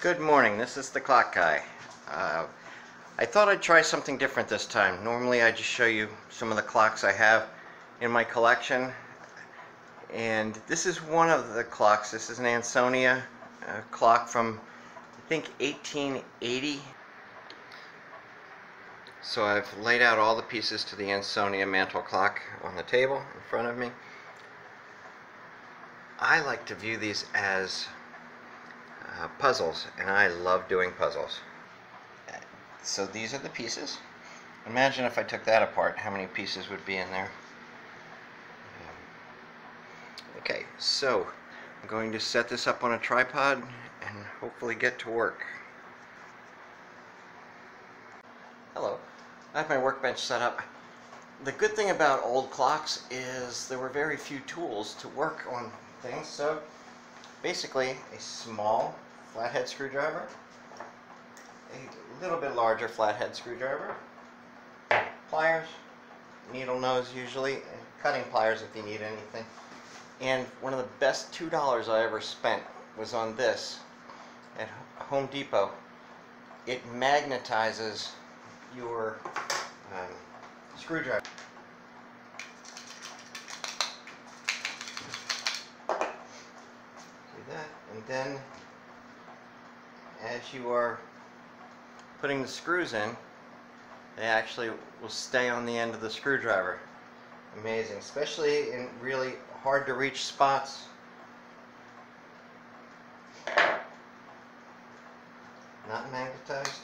Good morning, this is the clock guy. Uh, I thought I'd try something different this time. Normally I just show you some of the clocks I have in my collection. And this is one of the clocks. This is an Ansonia uh, clock from, I think, 1880. So I've laid out all the pieces to the Ansonia mantel clock on the table in front of me. I like to view these as uh, puzzles, and I love doing puzzles. So these are the pieces. Imagine if I took that apart, how many pieces would be in there. Okay, so I'm going to set this up on a tripod and hopefully get to work. Hello, I have my workbench set up. The good thing about old clocks is there were very few tools to work on things, so basically a small flathead screwdriver, a little bit larger flathead screwdriver, pliers, needle nose usually, and cutting pliers if you need anything. And one of the best $2 I ever spent was on this at Home Depot. It magnetizes your um, screwdriver. See that? And then as you are putting the screws in, they actually will stay on the end of the screwdriver. Amazing, especially in really hard to reach spots. Not magnetized.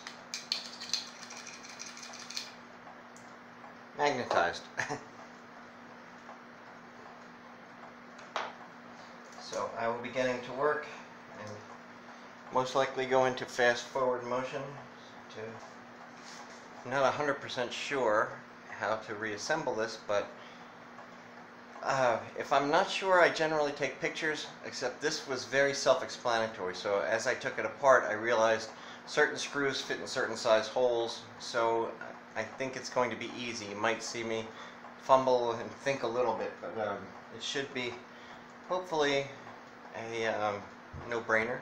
Magnetized. so I will be getting to work and most likely go into fast forward motion to I'm not 100% sure how to reassemble this but uh, if I'm not sure I generally take pictures except this was very self-explanatory. So as I took it apart I realized certain screws fit in certain size holes so I think it's going to be easy. You might see me fumble and think a little bit but um, it should be hopefully a um, no-brainer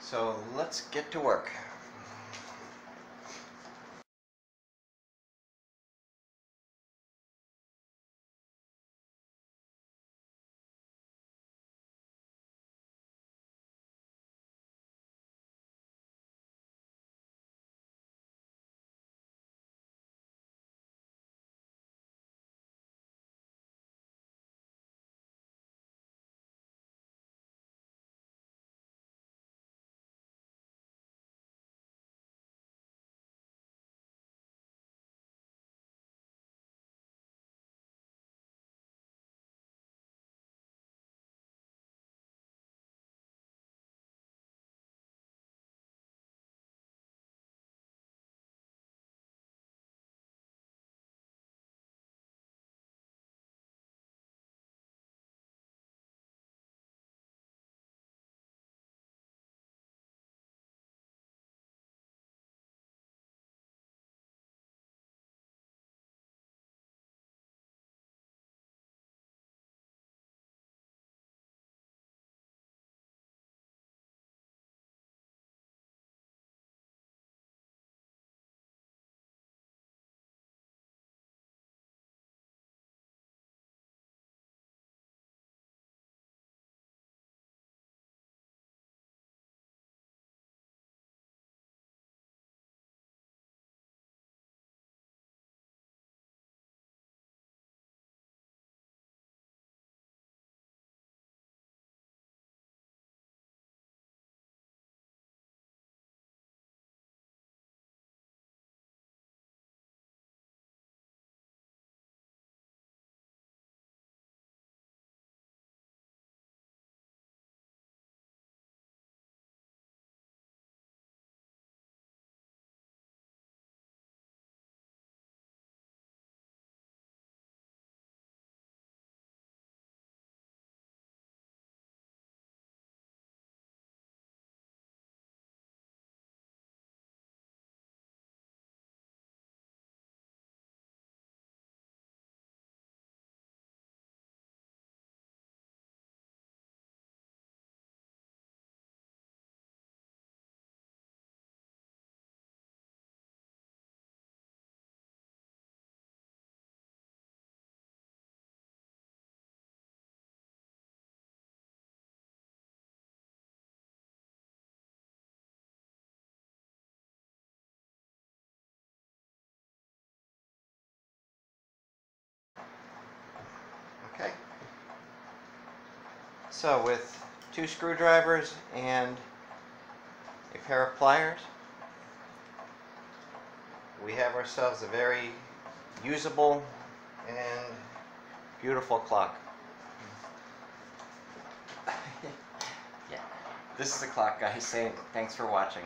so let's get to work. So with two screwdrivers and a pair of pliers, we have ourselves a very usable and beautiful clock. Yeah. This is the clock guy saying thanks for watching.